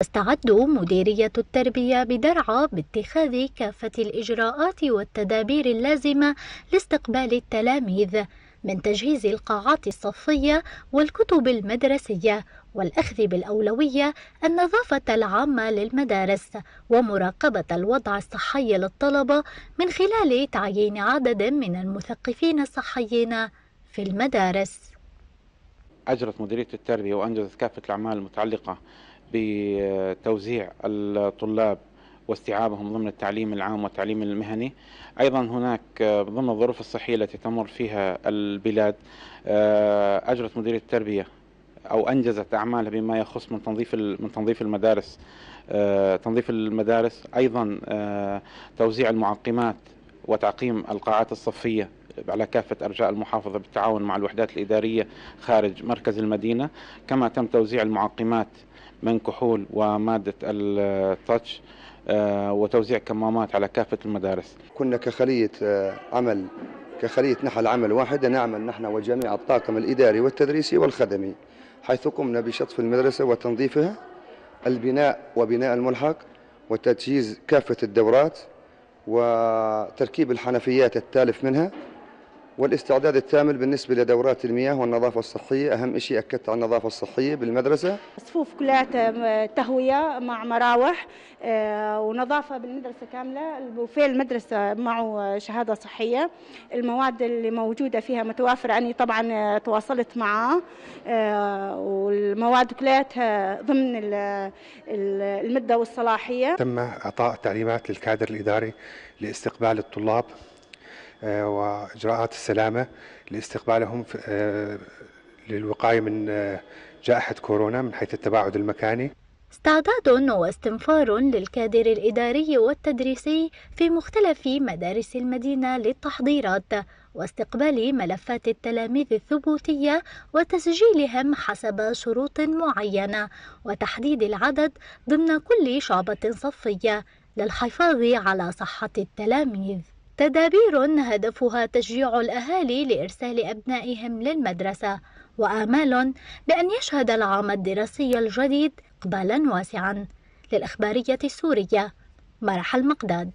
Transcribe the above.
استعد مديرية التربية بدرعا باتخاذ كافة الإجراءات والتدابير اللازمة لاستقبال التلاميذ من تجهيز القاعات الصفية والكتب المدرسية والأخذ بالأولوية النظافة العامة للمدارس ومراقبة الوضع الصحي للطلبة من خلال تعيين عدد من المثقفين الصحيين في المدارس. أجرت مديرية التربية وأنجزت كافة الأعمال المتعلقة بتوزيع الطلاب واستيعابهم ضمن التعليم العام والتعليم المهني. أيضا هناك ضمن الظروف الصحية التي تمر فيها البلاد أجرت مديرية التربية أو أنجزت أعمالها بما يخص من تنظيف من تنظيف المدارس تنظيف المدارس. أيضا توزيع المعقمات وتعقيم القاعات الصفية على كافة أرجاء المحافظة بالتعاون مع الوحدات الإدارية خارج مركز المدينة. كما تم توزيع المعقمات من كحول ومادة التاتش وتوزيع كمامات على كافة المدارس. كنا كخلية عمل كخلية نحل عمل واحدة نعمل نحن وجميع الطاقم الإداري والتدريسي والخدمي حيث قمنا بشطف المدرسة وتنظيفها البناء وبناء الملحق وتجهيز كافة الدورات وتركيب الحنفيات التالف منها والاستعداد التام بالنسبة لدورات المياه والنظافة الصحية. أهم شيء أكدت على النظافة الصحية بالمدرسة. صفوف كلها تهوية مع مراوح ونظافة بالمدرسة كاملة. البوفيه المدرسة معه شهادة صحية. المواد اللي موجودة فيها متوافرة أني طبعا تواصلت معه والمواد كلها ضمن المدة والصلاحية. تم إعطاء تعليمات للكادر الإداري لاستقبال الطلاب. وإجراءات السلامة لاستقبالهم للوقاية من جائحة كورونا من حيث التباعد المكاني. استعداد واستنفار للكادر الإداري والتدريسي في مختلف مدارس المدينة للتحضيرات واستقبال ملفات التلاميذ الثبوتية وتسجيلهم حسب شروط معينة وتحديد العدد ضمن كل شعبة صفية للحفاظ على صحة التلاميذ. تدابير هدفها تشجيع الأهالي لإرسال أبنائهم للمدرسة وآمال بأن يشهد العام الدراسي الجديد إقبالا واسعا. للإخبارية السورية مرح المقداد.